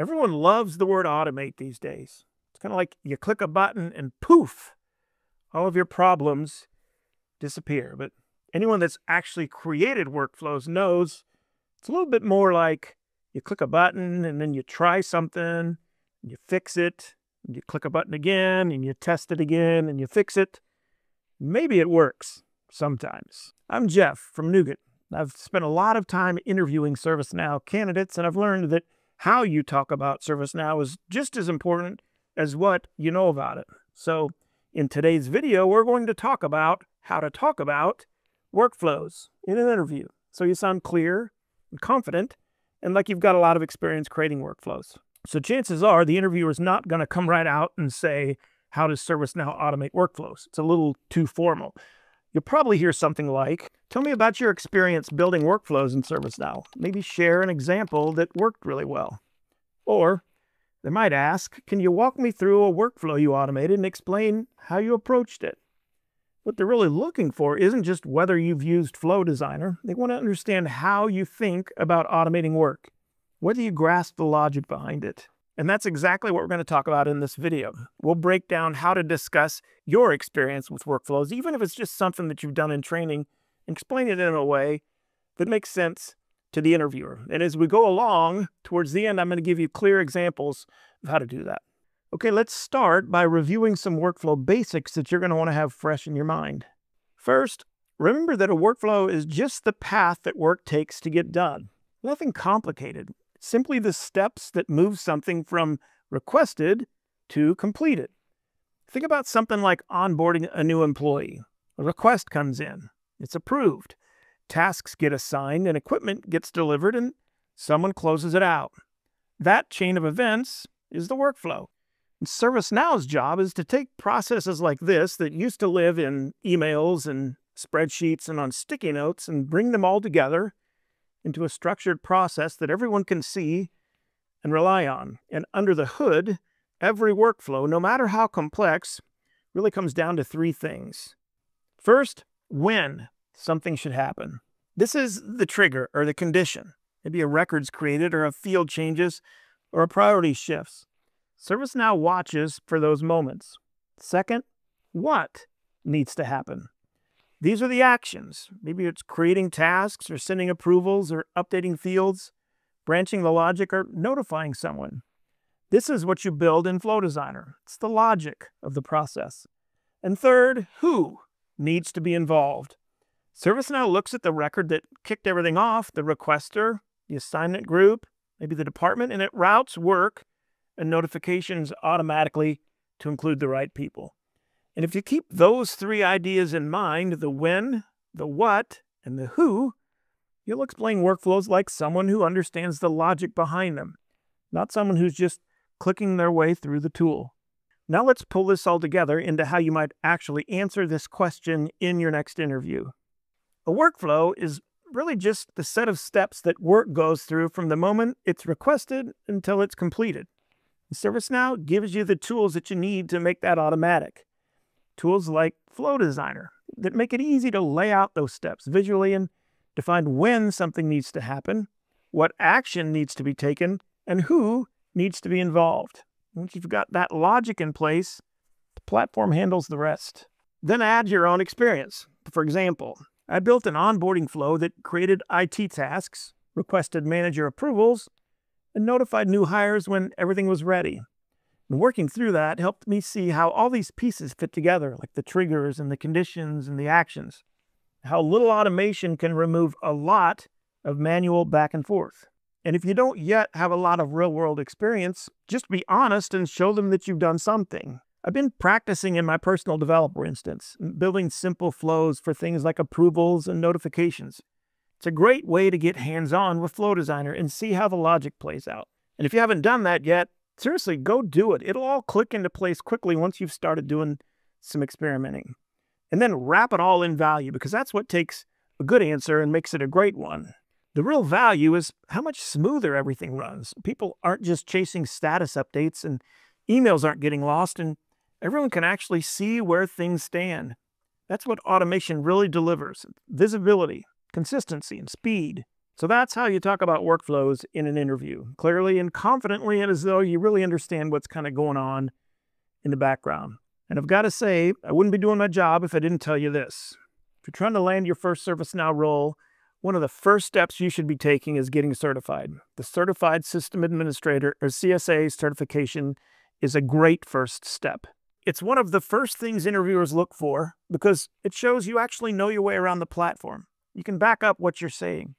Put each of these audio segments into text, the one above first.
Everyone loves the word automate these days. It's kind of like you click a button and poof, all of your problems disappear. But anyone that's actually created workflows knows it's a little bit more like you click a button and then you try something, you fix it, you click a button again and you test it again and you fix it. Maybe it works sometimes. I'm Jeff from Knewget. I've spent a lot of time interviewing ServiceNow candidates, and I've learned that how you talk about ServiceNow is just as important as what you know about it. So in today's video, we're going to talk about how to talk about workflows in an interview. So you sound clear and confident and like you've got a lot of experience creating workflows. So chances are the interviewer is not going to come right out and say, how does ServiceNow automate workflows? It's a little too formal. You'll probably hear something like, tell me about your experience building workflows in ServiceNow. Maybe share an example that worked really well. Or they might ask, can you walk me through a workflow you automated and explain how you approached it? What they're really looking for isn't just whether you've used Flow Designer. They want to understand how you think about automating work, whether you grasp the logic behind it. And that's exactly what we're going to talk about in this video. We'll break down how to discuss your experience with workflows, even if it's just something that you've done in training, and explain it in a way that makes sense to the interviewer. And as we go along, towards the end, I'm going to give you clear examples of how to do that. Okay, let's start by reviewing some workflow basics that you're going to want to have fresh in your mind. First, remember that a workflow is just the path that work takes to get done. Nothing complicated, simply the steps that move something from requested to completed. Think about something like onboarding a new employee. A request comes in, it's approved, tasks get assigned, and equipment gets delivered, and someone closes it out. That chain of events is the workflow. And ServiceNow's job is to take processes like this that used to live in emails and spreadsheets and on sticky notes and bring them all together into a structured process that everyone can see and rely on. And under the hood, every workflow, no matter how complex, really comes down to three things. First, when something should happen. This is the trigger or the condition. Maybe a record's created or a field changes or a priority shifts. ServiceNow watches for those moments. Second, what needs to happen? These are the actions. Maybe it's creating tasks or sending approvals or updating fields, branching the logic or notifying someone. This is what you build in Flow Designer. It's the logic of the process. And third, who needs to be involved? ServiceNow looks at the record that kicked everything off, the requester, the assignment group, maybe the department, and it routes work and notifications automatically to include the right people. And if you keep those three ideas in mind, the when, the what, and the who, you'll explain workflows like someone who understands the logic behind them, not someone who's just clicking their way through the tool. Now let's pull this all together into how you might actually answer this question in your next interview. A workflow is really just the set of steps that work goes through from the moment it's requested until it's completed. ServiceNow gives you the tools that you need to make that automatic. Tools like Flow Designer that make it easy to lay out those steps visually and define when something needs to happen, what action needs to be taken, and who needs to be involved. Once you've got that logic in place, the platform handles the rest. Then add your own experience. For example, I built an onboarding flow that created IT tasks, requested manager approvals, and notified new hires when everything was ready. And working through that helped me see how all these pieces fit together, like the triggers and the conditions and the actions. How little automation can remove a lot of manual back and forth. And if you don't yet have a lot of real world experience, just be honest and show them that you've done something. I've been practicing in my personal developer instance, building simple flows for things like approvals and notifications. It's a great way to get hands-on with Flow Designer and see how the logic plays out. And if you haven't done that yet, seriously, go do it. It'll all click into place quickly once you've started doing some experimenting. And then wrap it all in value because that's what takes a good answer and makes it a great one. The real value is how much smoother everything runs. People aren't just chasing status updates and emails aren't getting lost and everyone can actually see where things stand. That's what automation really delivers, visibility, consistency and speed. So that's how you talk about workflows in an interview, clearly and confidently, and as though you really understand what's kind of going on in the background. And I've got to say, I wouldn't be doing my job if I didn't tell you this. If you're trying to land your first ServiceNow role, one of the first steps you should be taking is getting certified. The Certified System Administrator, or CSA certification, is a great first step. It's one of the first things interviewers look for because it shows you actually know your way around the platform. You can back up what you're saying.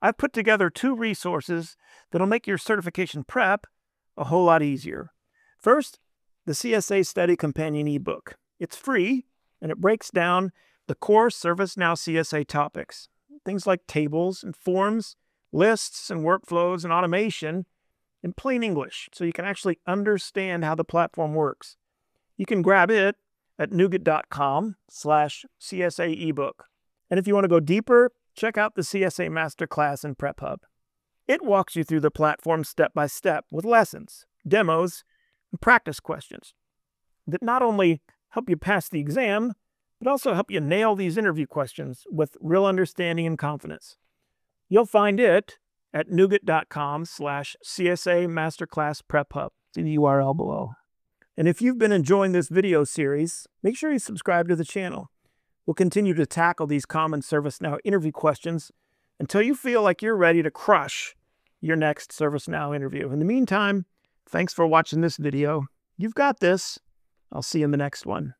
I've put together two resources that'll make your certification prep a whole lot easier. First, the CSA Study Companion ebook. It's free and it breaks down the core ServiceNow CSA topics things like tables and forms, lists and workflows and automation in plain English so you can actually understand how the platform works. You can grab it at knewget.com slash CSA ebook. And if you want to go deeper, check out the CSA Masterclass in Prep Hub. It walks you through the platform step by step with lessons, demos, and practice questions that not only help you pass the exam, but also help you nail these interview questions with real understanding and confidence. You'll find it at knewget.com slash CSA Masterclass Prep Hub. See the URL below. And if you've been enjoying this video series, make sure you subscribe to the channel. We'll continue to tackle these common ServiceNow interview questions until you feel like you're ready to crush your next ServiceNow interview. In the meantime, thanks for watching this video. You've got this. I'll see you in the next one.